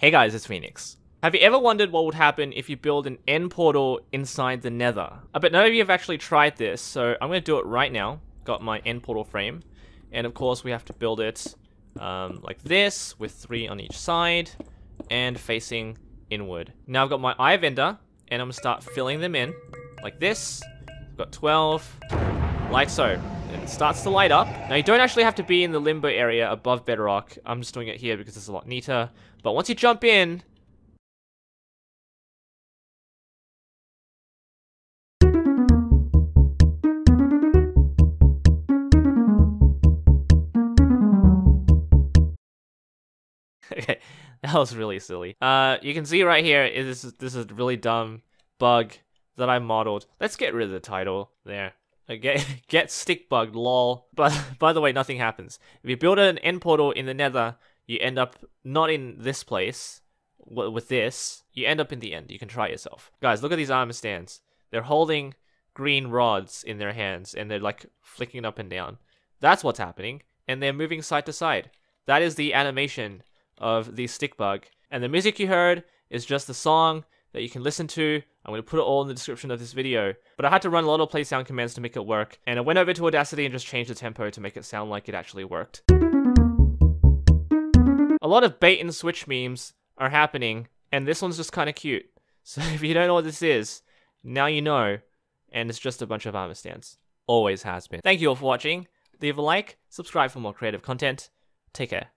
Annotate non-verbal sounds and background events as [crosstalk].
Hey guys, it's Phoenix. Have you ever wondered what would happen if you build an end portal inside the nether? I bet none of you have actually tried this, so I'm going to do it right now. Got my end portal frame. And of course we have to build it um, like this, with three on each side, and facing inward. Now I've got my Eye of Ender, and I'm going to start filling them in, like this. I've got 12, like so. It starts to light up. Now you don't actually have to be in the limbo area above bedrock. I'm just doing it here because it's a lot neater. But once you jump in, [laughs] okay, that was really silly. Uh, you can see right here is this, is, this is a really dumb bug that I modeled. Let's get rid of the title there. Uh, get [laughs] get stick bugged, lol. But [laughs] by the way, nothing happens. If you build an end portal in the Nether, you end up not in this place with this. You end up in the end. You can try yourself, guys. Look at these armor stands. They're holding green rods in their hands, and they're like flicking up and down. That's what's happening, and they're moving side to side. That is the animation of the stick bug. And the music you heard is just the song that you can listen to. I'm going to put it all in the description of this video. But I had to run a lot of play sound commands to make it work. And I went over to Audacity and just changed the tempo to make it sound like it actually worked. A lot of bait and switch memes are happening. And this one's just kind of cute. [laughs] So if you don't know what this is, now you know. And it's just a bunch of armor. Always has been. Thank you all for watching. Leave a like, subscribe for more creative content. Take care.